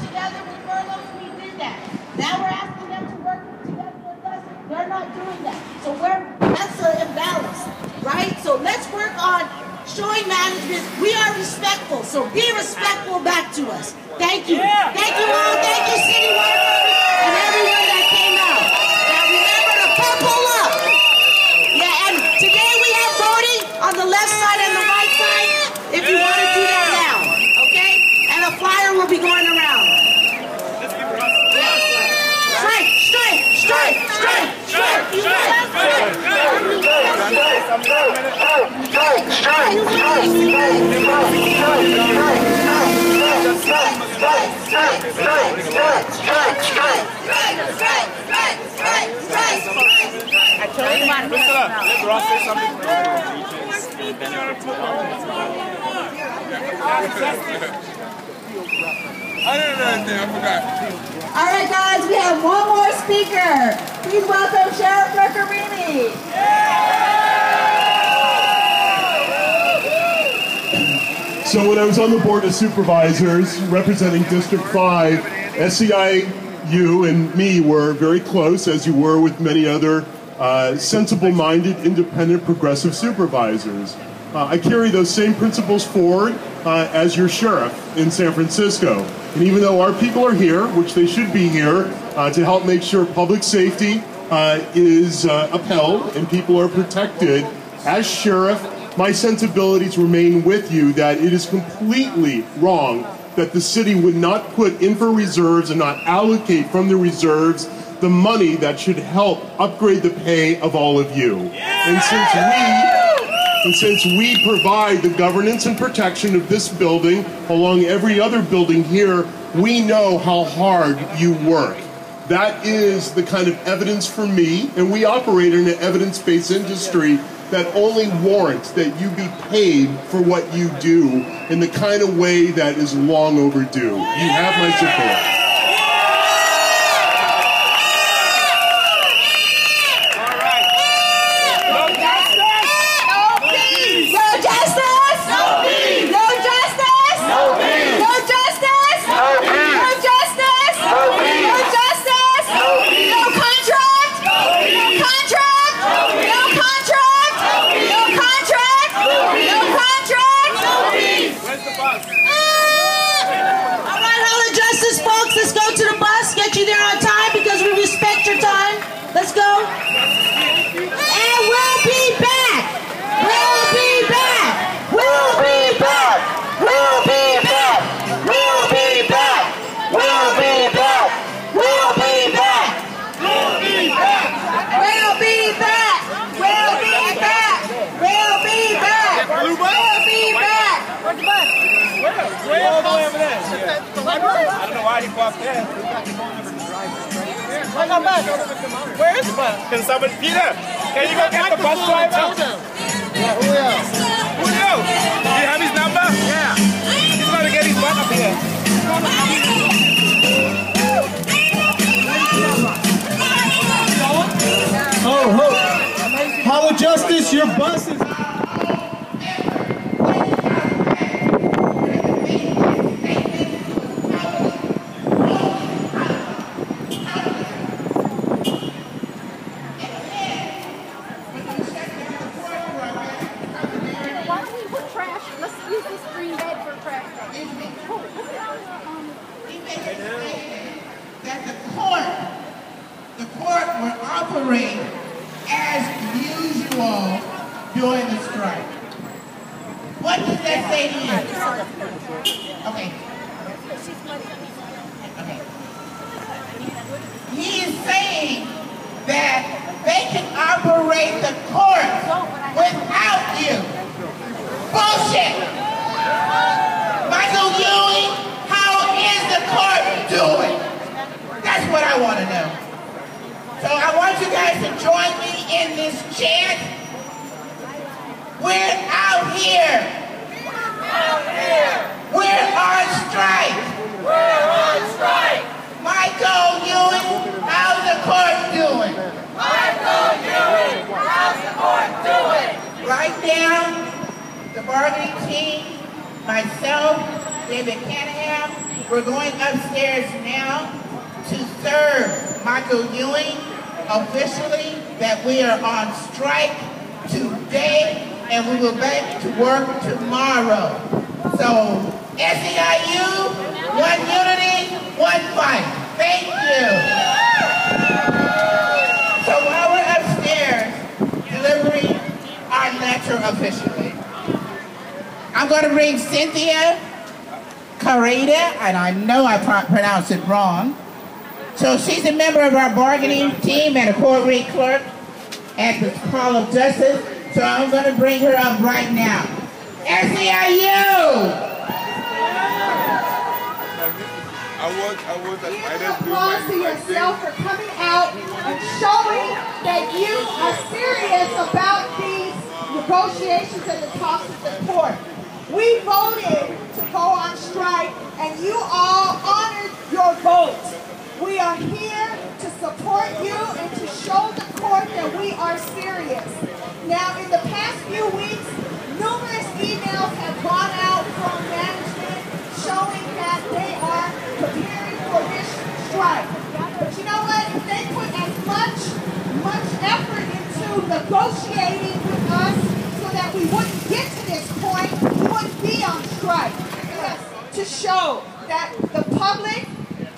together with furloughs, we did that. Now we're asking them to work together with us. They're not doing that. So we're that's an imbalance, right? So let's work on showing management we are respectful. So be respectful back to us. Thank you. Thank you all. Thank you, city workers and everyone I didn't know anything, I forgot. All right, guys, we have one more speaker. Please welcome Sheriff Mirkarimi. So when I was on the Board of Supervisors representing District 5, SEIU and me were very close, as you were with many other uh, sensible-minded, independent, progressive supervisors. Uh, I carry those same principles forward uh, as your sheriff in San Francisco. And even though our people are here, which they should be here, uh, to help make sure public safety uh, is uh, upheld and people are protected, as sheriff, my sensibilities remain with you that it is completely wrong that the city would not put in for reserves and not allocate from the reserves the money that should help upgrade the pay of all of you. And since we and since we provide the governance and protection of this building along every other building here, we know how hard you work. That is the kind of evidence for me, and we operate in an evidence-based industry that only warrants that you be paid for what you do in the kind of way that is long overdue. You have my support. I don't know why he parked there. Where is the bus? Can somebody, Peter, can you go get the bus driver? Yeah, Julio. Julio, do you have his number? Yeah. He's going to get his butt up here. Oh, ho. Hall of Justice, your bus is. Why don't we put trash? Let's use this green bed for trash. Oh, look at all the, um, that the court, the court will operate as usual during the strike. What does that say to you? Okay. Okay. He is saying that they can operate the court without you. Bullshit! Michael Yuen, how is the court doing? That's what I want to know. So I want you guys to join me in this chant. We're out here. Out here. We're on strike. We're on strike. Michael Yuen, how's the court doing? Michael Yuen, how's the court doing? Right now, the bargaining team, myself, David Canahan. We're going upstairs now to serve Michael Yuen officially that we are on strike today and we will back to work tomorrow. So SEIU, one unity, one fight. Thank you. So while we're upstairs delivering our lecture officially, I'm going to bring Cynthia Carita, and I know I pro- pronounced it wrong. So she's a member of our bargaining team and a court rate clerk at the Hall of Justice. So I'm going to bring her up right now. SEIU! I was, I was, I Give didn't do applause to my yourself thing. for coming out and showing that you are serious about these negotiations and the talks with the court. We voted to go on strike and you all honored your vote. We are here to support you and to show the court that we are serious. Now, in the past few weeks, numerous emails have gone out from management showing that they are preparing for this strike. But you know what? If they put as much, much effort into negotiating with us so that we wouldn't get to this point, we wouldn't be on strike. Yes, to show that the public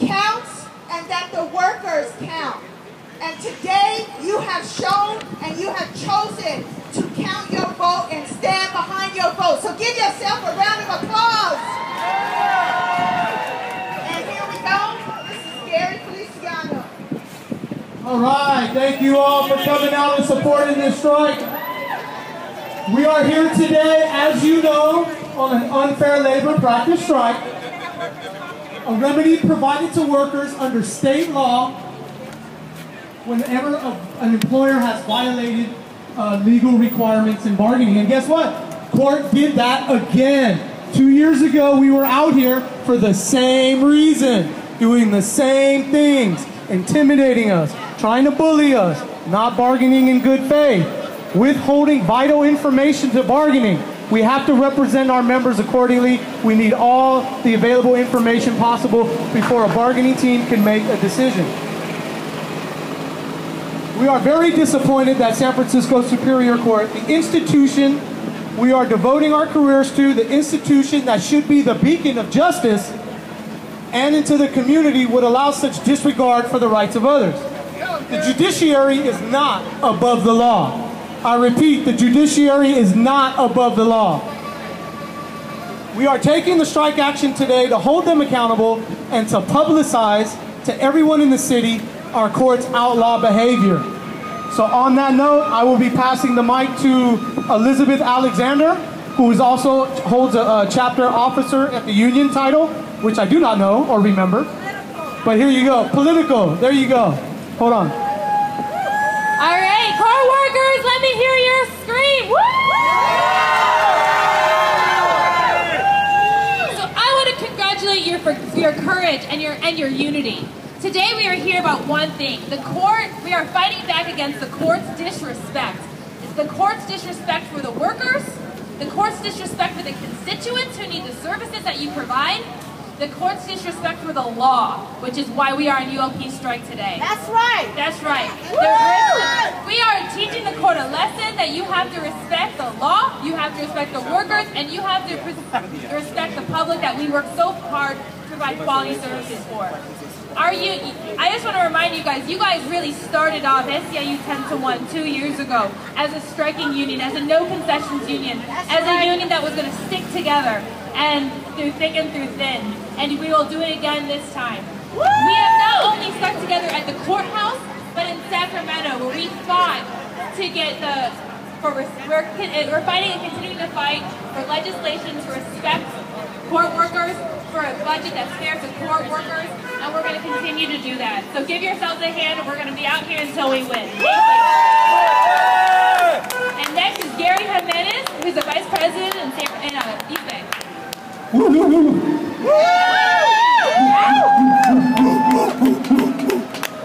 counts and that the workers count. And today you have shown and you have chosen to count your vote and stand behind your vote. So give yourself a round of applause. And here we go. This is Gary Feliciano. All right, thank you all for coming out and supporting this strike. We are here today, as you know, on an unfair labor practice strike. A remedy provided to workers under state law whenever a- an employer has violated uh, legal requirements in bargaining. And guess what? Court did that again. Two years ago, we were out here for the same reason, doing the same things, intimidating us, trying to bully us, not bargaining in good faith, withholding vital information to bargaining. We have to represent our members accordingly. We need all the available information possible before a bargaining team can make a decision. We are very disappointed that San Francisco Superior Court, the institution we are devoting our careers to, the institution that should be the beacon of justice and into the community, would allow such disregard for the rights of others. The judiciary is not above the law. I repeat, the judiciary is not above the law. We are taking the strike action today to hold them accountable and to publicize to everyone in the city our court's outlaw behavior. So on that note, I will be passing the mic to Elizabeth Alexander, who is also holds a, a chapter officer at the union title, which I do not know or remember. But here you go, political. There you go. Hold on. All right, car workers, let me hear your scream. Woo! So I want to congratulate you for your courage and your and your unity. Today we are here about one thing. The court, we are fighting back against the court's disrespect. It's the court's disrespect for the workers, the court's disrespect for the constituents who need the services that you provide, the court's disrespect for the law, which is why we are on ULP strike today. That's right. That's right. We are teaching the court a lesson that you have to respect the law, you have to respect the workers, and you have to respect the public that we work so hard to provide quality services for. Are you? I just want to remind you guys. You guys really started off SEIU 1021 two years ago as a striking union, as a no concessions union, as a union that was going to stick together and through thick and through thin. And we will do it again this time. We have not only stuck together at the courthouse, but in Sacramento, where we fought to get the for we're, uh, we're fighting and continuing to fight for legislation to respect court workers, for a budget that's fair to court workers, continue to do that. So give yourselves a hand, and we're going to be out here until we win. And next is Gary Jimenez, who's the vice president in, San, in uh, East Bay.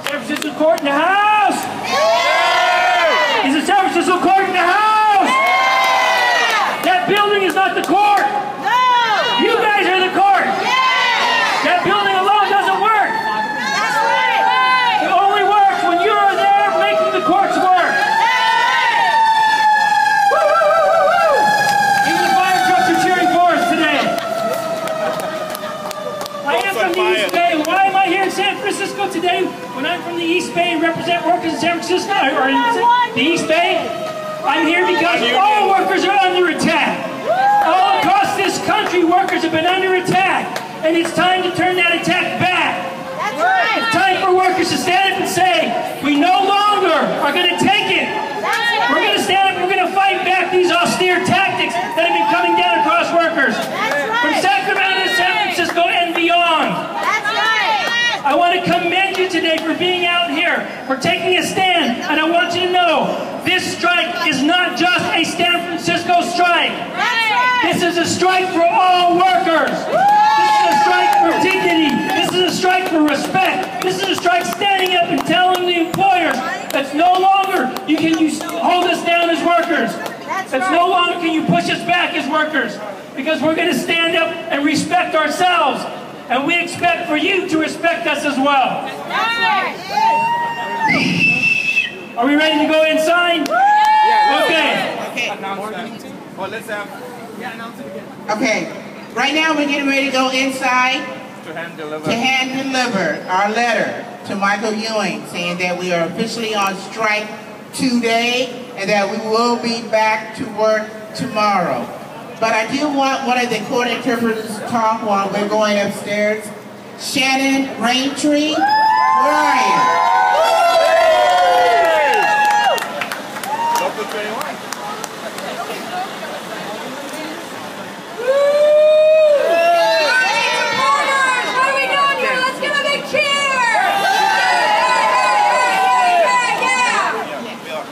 San Francisco Court in the house! Is the San Francisco Court in the house? That building is not the court! No. You guys are the court! I'm from the East Bay and represent workers in San Francisco, or in the East Bay. I'm here because all workers are under attack. All across this country, workers have been under attack, and it's time to turn that attack back. That's right. It's time for workers to stand up and say, we no longer are going to take it. That's We're going to stand up and we're going to fight back these austere tactics that have been coming down across workers. That's From. Sacramento to San Francisco and beyond. That's right. I want to commend you today for being out here, for taking a stand, and I want you to know this strike is not just a San Francisco strike. That's right. This is a strike for all workers. This is a strike for dignity. This is a strike for respect. This is a strike standing up and telling the employers that's no longer you can you hold us down as workers. That's That's no longer can you push us back as workers because we're going to stand up and respect ourselves. And we expect for you to respect us as well. Are we ready to go inside? Okay. Okay. Well, let's have Okay. Right now, we're getting ready to go inside to hand deliver. to hand deliver our letter to Michael Yuen saying that we are officially on strike today and that we will be back to work tomorrow. But I do want one of the court interpreters to talk while we're going upstairs. Shannon Raintree, where are you? Local 21. Supporters, what are we doing here? Let's give a big cheer!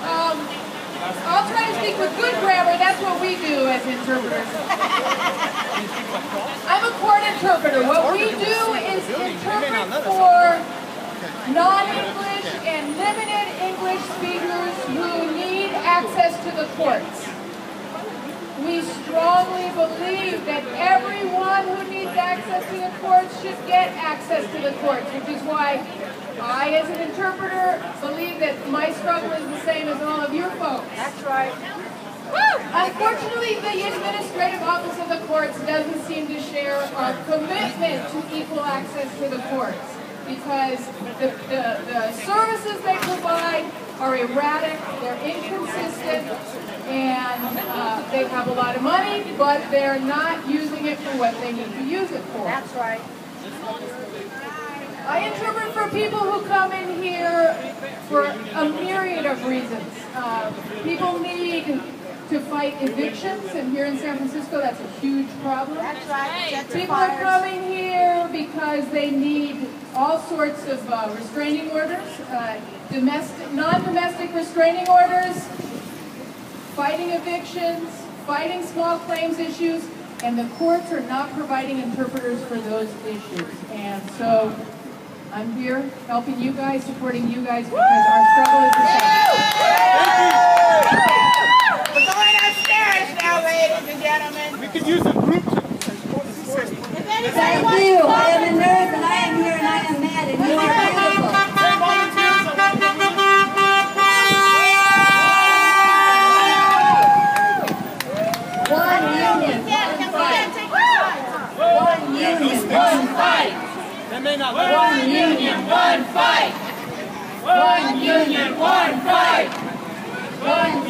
Um, I'll try to speak with good grammar. That's what we do as interpreters. I'm a court interpreter. What we do is interpret for non-English and limited English speakers who need access to the courts. We strongly believe that everyone who needs access to the courts should get access to the courts, which is why I, as an interpreter, believe that my struggle is the same as all of your folks. That's right. Unfortunately, the Administrative Office of the Courts doesn't seem to share our commitment to equal access to the courts because the, the, the services they provide are erratic, they're inconsistent, and uh, they have a lot of money, but they're not using it for what they need to use it for. That's right. I interpret for people who come in here for a myriad of reasons. Uh, people need to fight evictions, and here in San Francisco, that's a huge problem. That's right. People are coming here because they need all sorts of uh, restraining orders, uh, domestic, non-domestic restraining orders, fighting evictions, fighting small claims issues, and the courts are not providing interpreters for those issues. And so I'm here helping you guys, supporting you guys because our struggle is the same. We're going upstairs now, ladies and gentlemen. We could use a group. Thank you. I am a nurse and I am here and I am mad and you are beautiful. One union, one fight. One union, one fight. One union, one fight. One union, one fight. One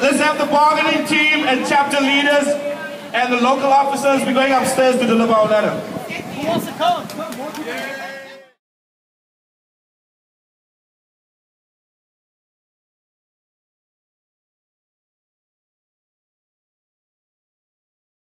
let's have the bargaining team and chapter leaders and the local officers be going upstairs to deliver our letter. Who wants to come?